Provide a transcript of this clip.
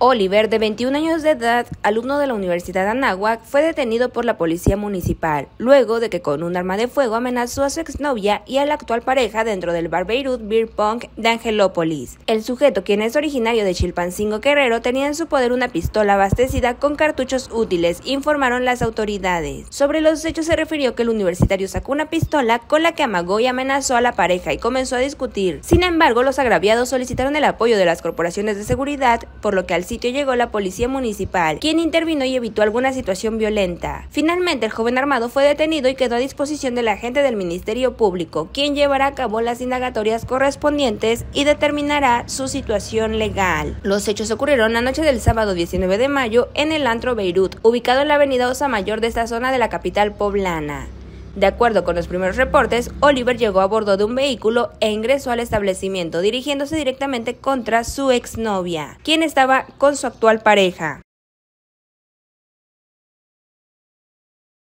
Oliver, de 21 años de edad, alumno de la Universidad de Anáhuac, fue detenido por la policía municipal, luego de que con un arma de fuego amenazó a su exnovia y a la actual pareja dentro del bar Beirut Beer Punk de Angelópolis. El sujeto, quien es originario de Chilpancingo Guerrero, tenía en su poder una pistola abastecida con cartuchos útiles, informaron las autoridades. Sobre los hechos se refirió que el universitario sacó una pistola con la que amagó y amenazó a la pareja y comenzó a discutir. Sin embargo, los agraviados solicitaron el apoyo de las corporaciones de seguridad, por lo que al sitio llegó la policía municipal, quien intervino y evitó alguna situación violenta. Finalmente, el joven armado fue detenido y quedó a disposición del agente del Ministerio Público, quien llevará a cabo las indagatorias correspondientes y determinará su situación legal. Los hechos ocurrieron la noche del sábado 19 de mayo en el Antro Beirut, ubicado en la avenida Osa Mayor de esta zona de la capital poblana. De acuerdo con los primeros reportes, Oliver llegó a bordo de un vehículo e ingresó al establecimiento dirigiéndose directamente contra su exnovia, quien estaba con su actual pareja.